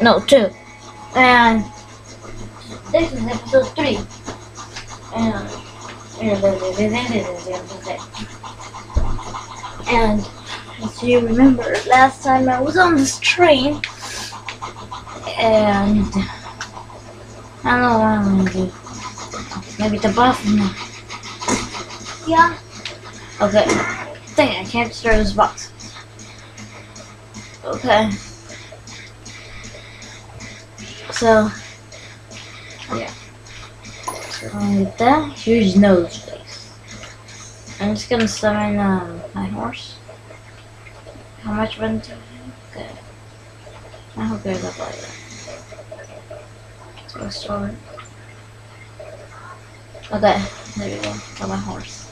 No, two. And this is episode three. And and as you remember, last time I was on this train, and I don't know what I'm gonna do. Maybe the bathroom. Yeah. Okay. Dang, I can't destroy this box. Okay. So, yeah. With that huge nose face. I'm just gonna summon um, my horse. How much went to Good. I hope there's a that. Let's store it. Okay, there we go. Got my horse.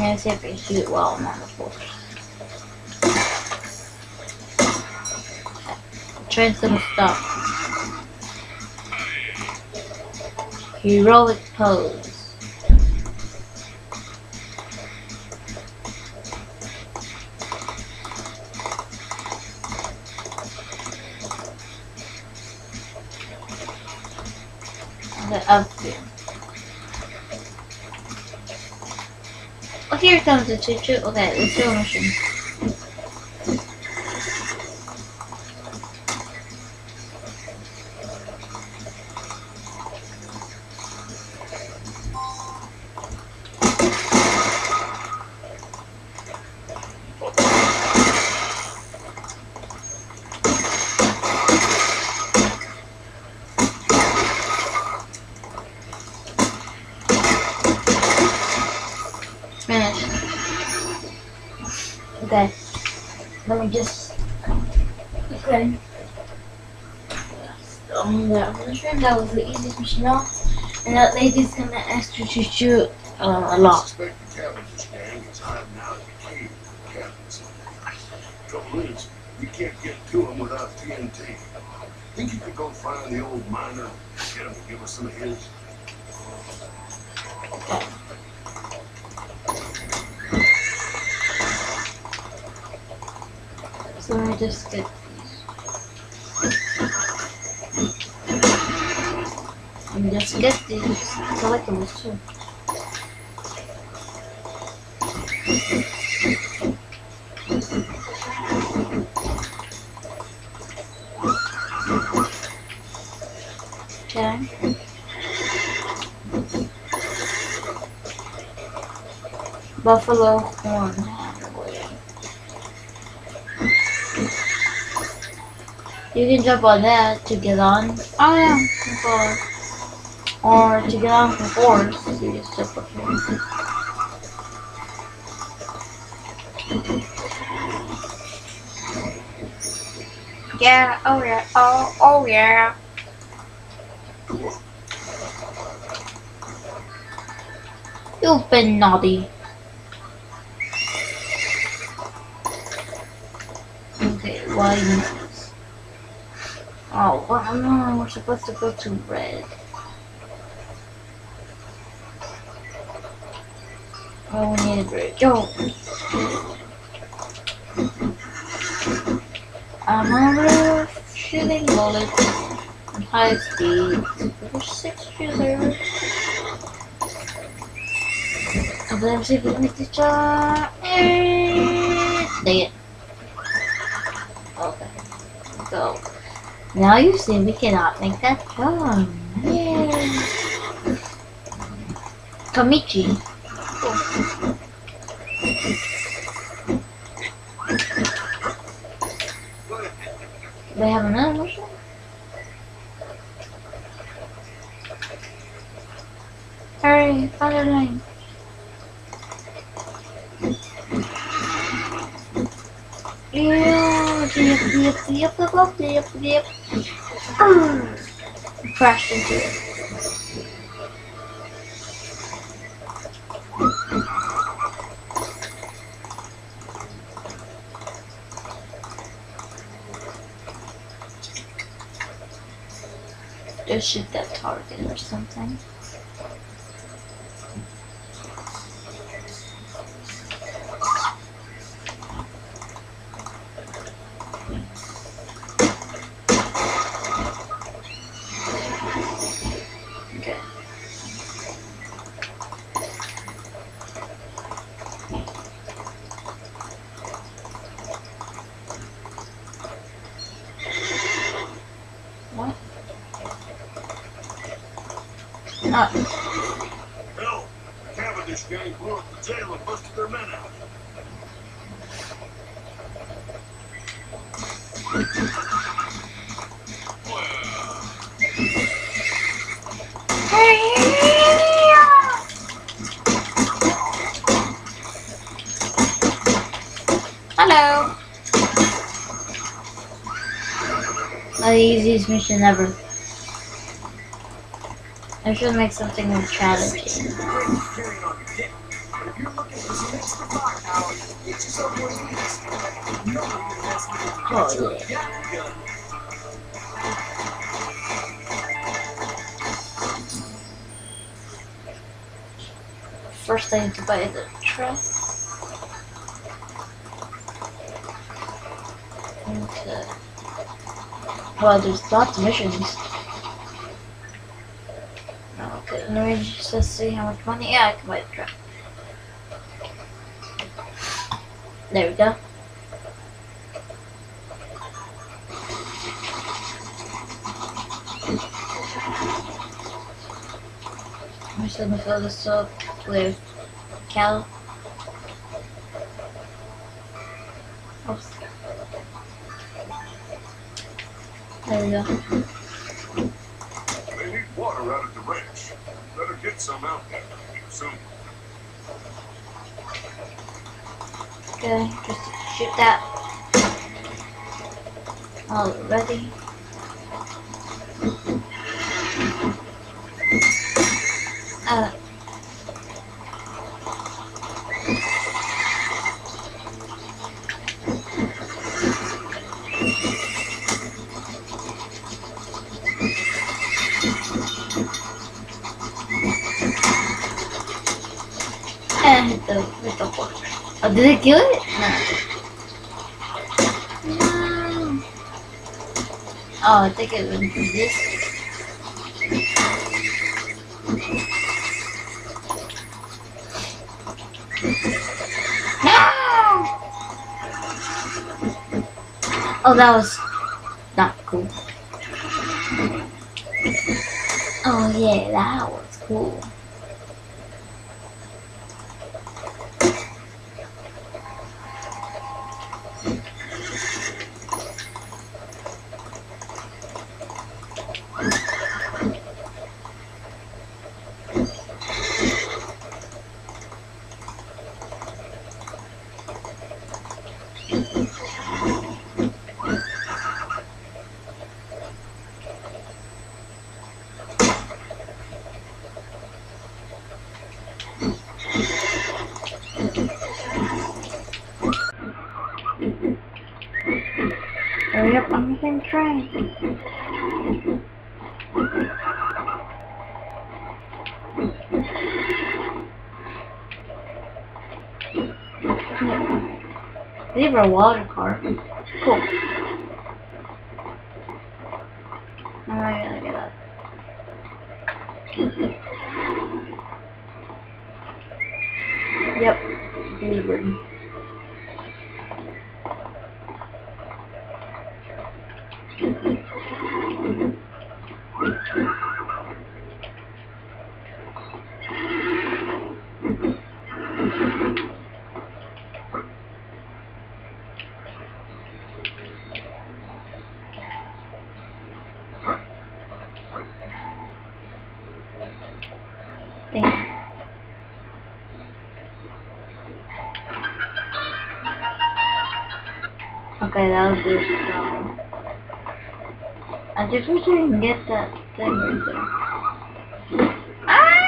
Yeah, see if I can shoot while I'm on the horse. Train's gonna stop. Heroic pose. Okay, up here. Oh, here comes the choo choo. Okay, let's do a mission. Okay. Um, that that was the easiest mission off. And that lady's gonna ask you to shoot uh, a lot. is is, can't get to him without TNT. Think you could go find the old miner, and get him to give us some his? So me just get and these collectibles too. Okay. Buffalo horn. You can jump on that to get on. Oh yeah, or, to get on the horse, you just jump up here. Yeah, oh yeah, oh, oh yeah. You've been naughty. Okay, why not? Oh, well, we're supposed to go to red. Oh, we need a bridge. Oh. I'm on a roof, shooting bullets at high speed. There's six shooters. Of them see if we can make shot. Eh, Dang it. Okay. Go. Now you see we cannot make that jump. Yay. Kamichi. They have another mission? Hurry, other lane. Yep, yep, yep, yep, yep, yep, yep. Crashed into it. Just shoot that target or something. Uh, Hell, the Cavendish gang blew up the jail and busted their men out. Hello. The easiest mission ever. I should make something with strategy. Carrying on First, I need to buy the truck. Okay. Well, there's lots of missions. Okay, let me just see how much money. Yeah, I can buy the truck. There we go. I'm just gonna fill this up with cal. Oops. There we go. They need water out at the ranch. Better get some out there soon. Okay, just shoot that. All ready. Uh, and hit the hit the horse. Oh, did it kill it? No. No. Oh, I think it went through this. No! Oh, that was not cool. Oh yeah, that was cool. Hurry up on the same train. A water car. Cool. How am I gonna get up? Yep. Delivered. Thank you. Okay, that was good. Just wish I can get that thing right there. Ah!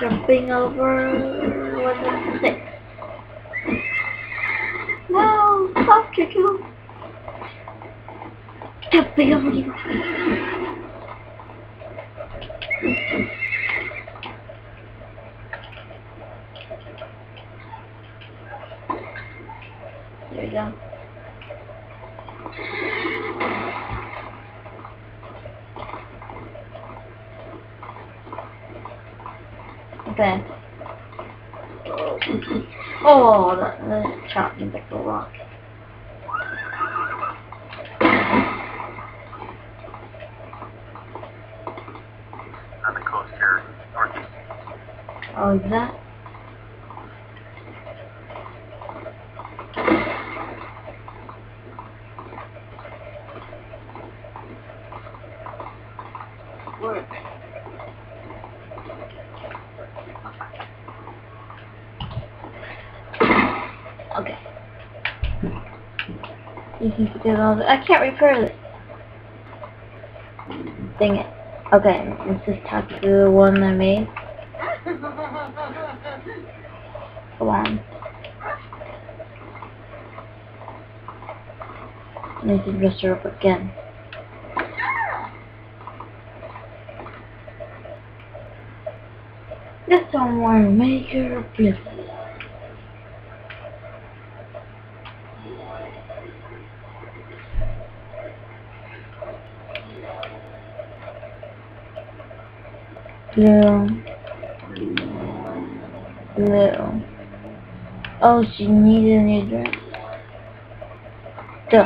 Jumping over with a stick. No, stop, Chichu. Jumping over you. There you go. Okay. Oh, that, that shot me like a rock. On the coast here, northeast. Oh, is that? Okay. You can I can't repair this. Dang it. Okay, let's just talk to the one I made. Come on. Need to dress her up again. This Let someone make her bliss. Blue. Blue. Oh, she needs a new dress. Duh.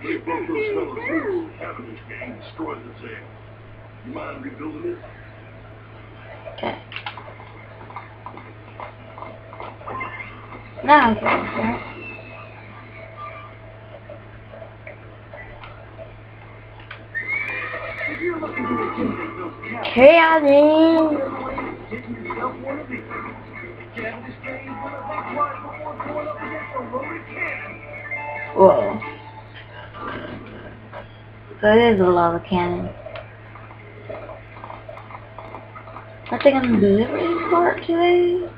Hey, both those fellas loose. Having this gang destroy this egg. You mind rebuilding it? Okay. Now loaded cannon. Whoa. That is a lot of cannon. I think I'm delivering part today.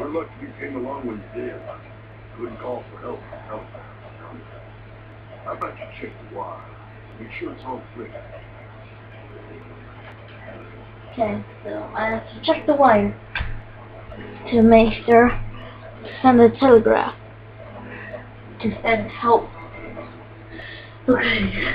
We're lucky you came along when you did. Couldn't call for help. help. How about you check the wire? Make sure it's all clear. Okay, so I have to check the wire to make sure to send a telegraph to send help. Okay.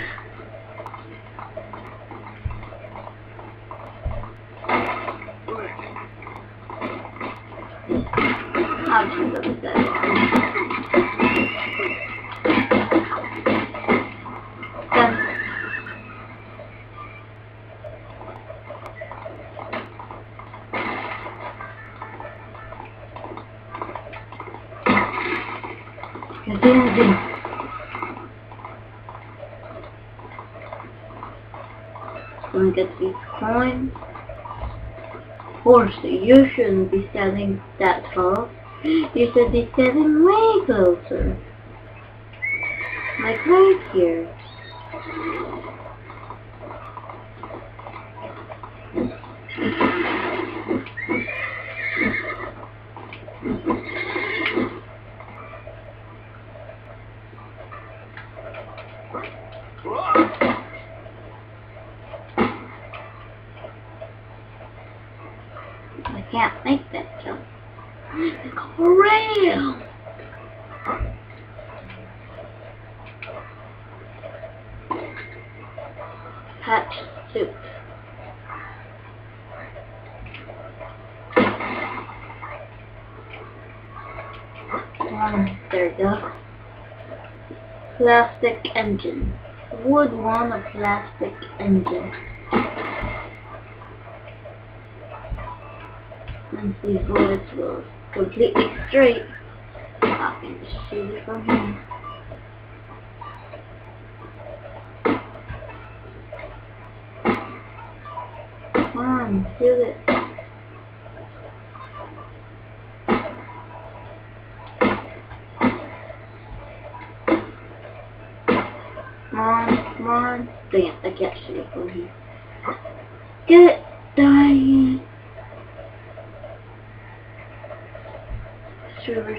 Continue. Gonna get these coins. Of course, you shouldn't be standing that close. You should be standing way closer. Like right here. I can't make that jump. It's called a rail. Patch soup. There we go. Plastic engine. Would want a plastic engine. These bullets will completely straight. I can shoot it from here. Come on, shoot it. Come on, come on. Damn, I can't shoot it from here. It, Diane. Silver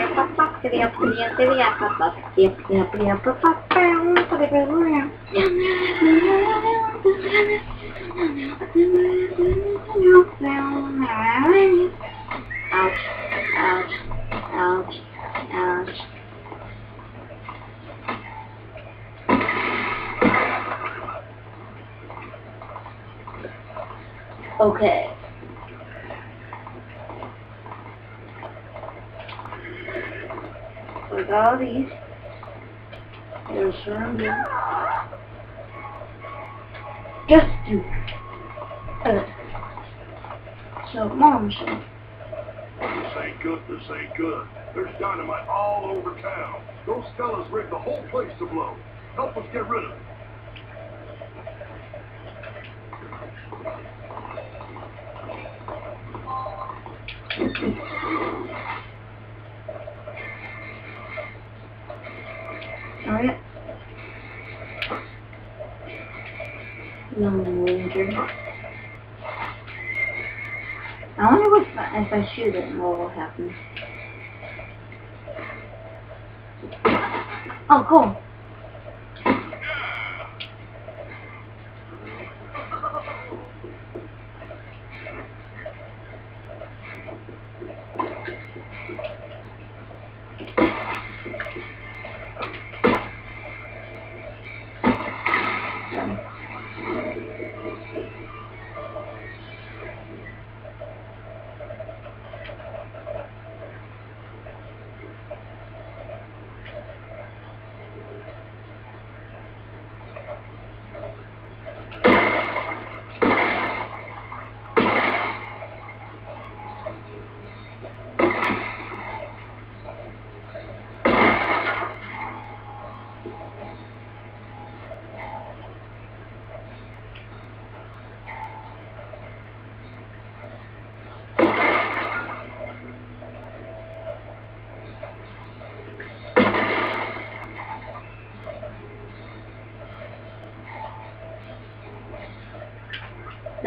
up, up, up, giddy up, giddy up, giddy up, up, up, bow, giddy up, Ouch, ouch, ouch, ouch. Okay. So I got all these. There's surrounded. Just do. Uh, so, mom, This ain't good, this ain't good. There's dynamite all over town. Those fellas rigged the whole place to blow. Help us get rid of it. alright. Ranger. I wonder what if I shoot it, what will happen. Oh, cool.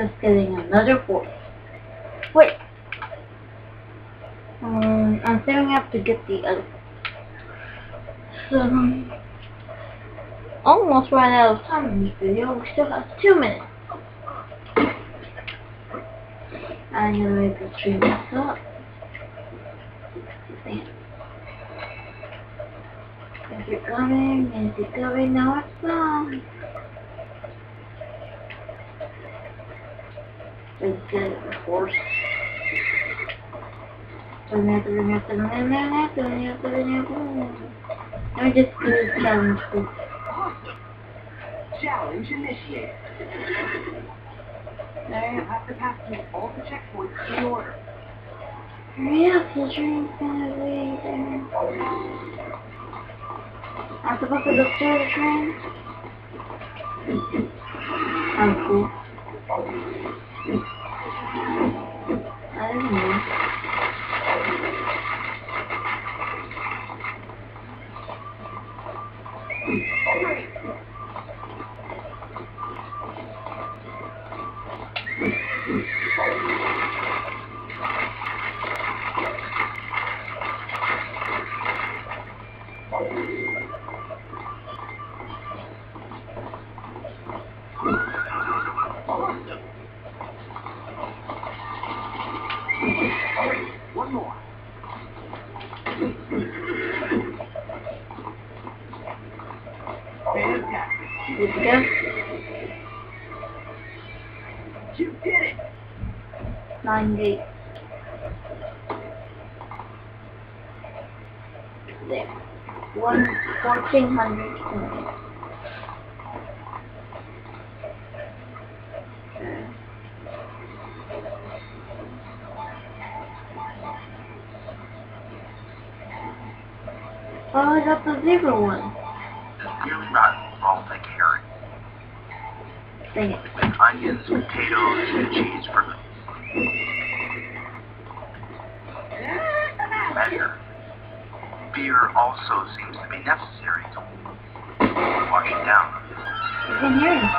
Just getting another force. Wait. Um, I'm setting up to get the other. So, almost ran out of time in this video. We still have two minutes. I'm gonna make the stream back up. Is it coming? Is it coming? Now it's done. Is it the horse? Let me just the challenge. please. Awesome. Challenge initiated. You have to pass through all the checkpoints in order. Hurry up, the train's gonna there. I'm supposed to go through the train? Oh, cool. I don't know. One more. Nine gate. There. One fourteen hundred twenty. There. Oh, I got the zebra one. This nearly rotten salted carrot Dang it. with onions, potatoes, and cheese for the measure. Beer also seems to be necessary to wash it down. You can hear him.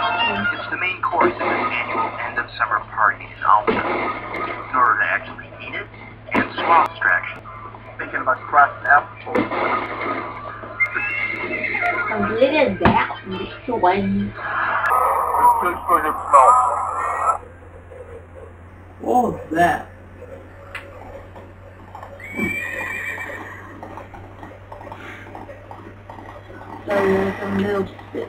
It's the main course of this annual end of summer party in Alta. In order to actually eat it and swallow distraction. Thinking about crossing apple Completed that. Destroyed. Good for the smoke. What was that? So there's a little bit.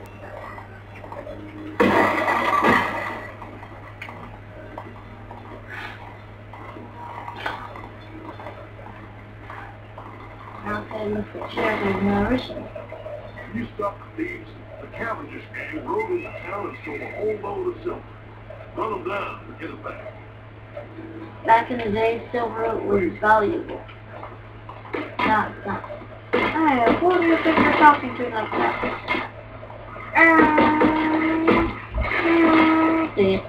Okay, look at Sheriff Ignoration. You stop the thieves. The Cavendish gang rode into town and stole a whole load of silver. Run them down and get it back. Back in the day, silver was valuable. Now it's not. Hey, who do you think you're talking to like that? See it.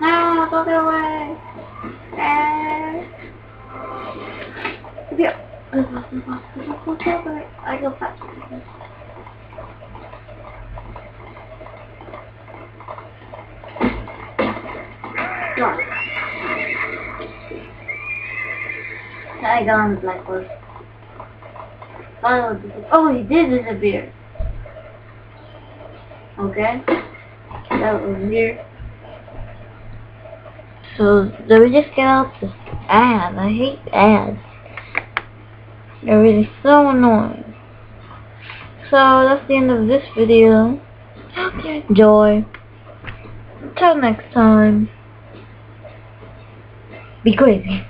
No, don't get away. I go. I got on the blacklist. Oh, oh, he did disappear. Okay. That was weird. So, let me just get out this ad. I hate ads. They're really so annoying. So, that's the end of this video. Hope you enjoy. Until next time. Be crazy.